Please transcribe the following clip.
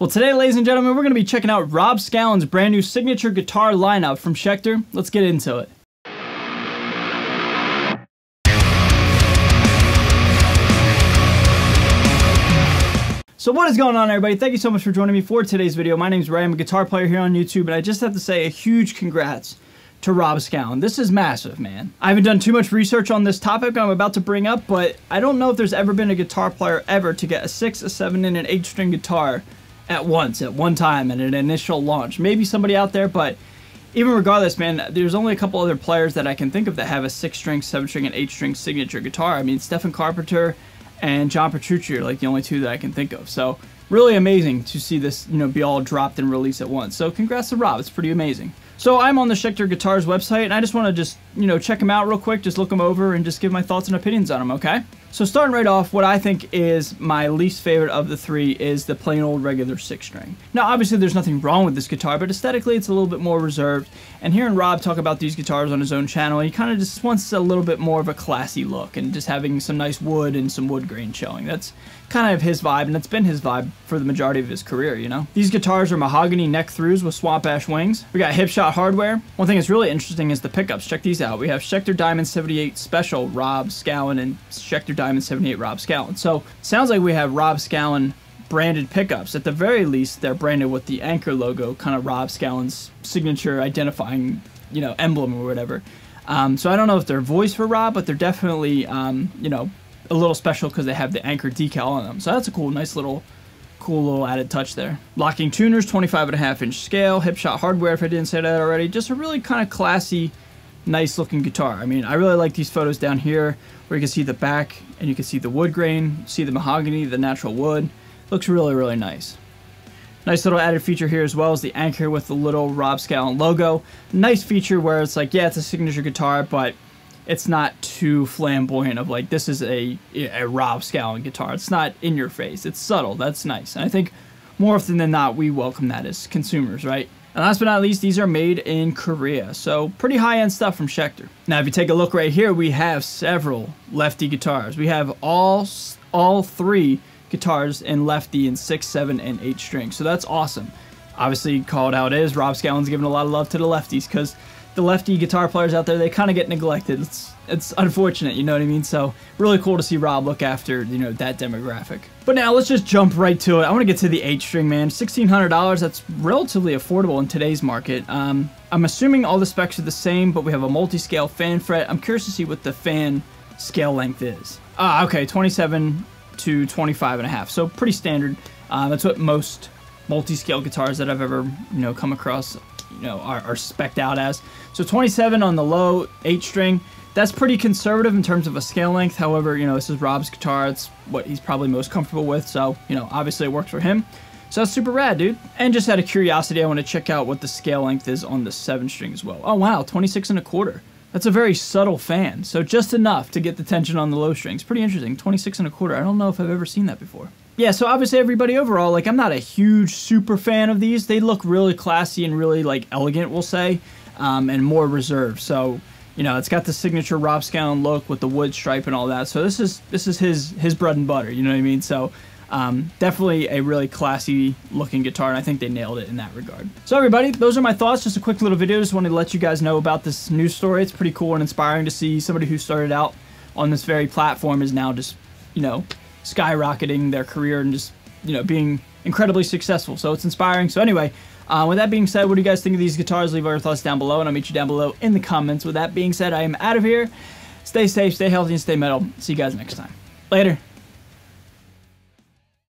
Well, today, ladies and gentlemen, we're going to be checking out Rob Scallon's brand new signature guitar lineup from Schecter. Let's get into it. So what is going on everybody? Thank you so much for joining me for today's video. My name is Ray, I'm a guitar player here on YouTube, and I just have to say a huge congrats to Rob Scallon. This is massive, man. I haven't done too much research on this topic I'm about to bring up, but I don't know if there's ever been a guitar player ever to get a 6, a 7, and an 8 string guitar at once, at one time, at an initial launch. Maybe somebody out there, but even regardless, man, there's only a couple other players that I can think of that have a six string, seven string, and eight string signature guitar. I mean, Stephen Carpenter and John Petrucci are like the only two that I can think of. So really amazing to see this, you know, be all dropped and released at once. So congrats to Rob. It's pretty amazing. So I'm on the Schecter Guitars website, and I just want to just, you know, check them out real quick, just look them over, and just give my thoughts and opinions on them, okay? So starting right off, what I think is my least favorite of the three is the plain old regular six string. Now obviously there's nothing wrong with this guitar, but aesthetically it's a little bit more reserved. And hearing Rob talk about these guitars on his own channel, he kind of just wants a little bit more of a classy look and just having some nice wood and some wood grain showing. That's kind of his vibe, and it's been his vibe for the majority of his career, you know? These guitars are mahogany neck throughs with swamp ash wings. We got Hipshot hardware. One thing that's really interesting is the pickups. Check these out. We have Schecter Diamond 78 Special Rob Scallon and Schecter Diamond 78 Rob Scallon. So sounds like we have Rob Scallon branded pickups. At the very least, they're branded with the Anchor logo, kind of Rob Scallon's signature identifying, you know, emblem or whatever. Um, so I don't know if they're voice for Rob, but they're definitely, um, you know, a little special because they have the Anchor decal on them. So that's a cool, nice little, cool little added touch there. Locking tuners, 25 and a half inch scale, Hipshot hardware if I didn't say that already. Just a really kind of classy, nice looking guitar. I mean, I really like these photos down here where you can see the back and you can see the wood grain, see the mahogany, the natural wood. Looks really, really nice. Nice little added feature here as well is the anchor with the little Rob Scallon logo. Nice feature where it's like, yeah, it's a signature guitar, but it's not too flamboyant of like, this is a, a Rob Scallon guitar. It's not in your face. It's subtle. That's nice. And I think more often than not, we welcome that as consumers, right? And last but not least, these are made in Korea, so pretty high-end stuff from Schecter. Now, if you take a look right here, we have several lefty guitars. We have all all three guitars in lefty in six, seven, and eight strings, so that's awesome. Obviously, called out is Rob Scallon's giving a lot of love to the lefties because the lefty guitar players out there, they kind of get neglected. It's, it's unfortunate, you know what I mean? So really cool to see Rob look after, you know, that demographic. But now let's just jump right to it. I want to get to the 8-string, man. $1,600, that's relatively affordable in today's market. Um, I'm assuming all the specs are the same, but we have a multi-scale fan fret. I'm curious to see what the fan scale length is. Ah, okay, 27 to 25 and a half. So pretty standard. Uh, that's what most multi-scale guitars that I've ever, you know, come across you know are, are specced out as. So 27 on the low, 8 string. That's pretty conservative in terms of a scale length. However, you know, this is Rob's guitar. It's what he's probably most comfortable with. So, you know, obviously it works for him. So that's super rad, dude. And just out of curiosity, I want to check out what the scale length is on the 7 string as well. Oh, wow, 26 and a quarter. That's a very subtle fan, so just enough to get the tension on the low strings. Pretty interesting, 26 and a quarter. I don't know if I've ever seen that before yeah, so obviously everybody overall, like I'm not a huge super fan of these. They look really classy and really like elegant, we'll say, um, and more reserved. So you know, it's got the signature Rob Scallon look with the wood stripe and all that. So this is this is his his bread and butter. You know what I mean? So um, definitely a really classy looking guitar, and I think they nailed it in that regard. So everybody, those are my thoughts. Just a quick little video. Just wanted to let you guys know about this news story. It's pretty cool and inspiring to see somebody who started out on this very platform is now just, you know, skyrocketing their career and just you know being incredibly successful. So it's inspiring. So anyway, uh, with that being said, what do you guys think of these guitars? Leave your thoughts down below, and I'll meet you down below in the comments. With that being said, I am out of here. Stay safe, stay healthy, and stay metal. See you guys next time. Later.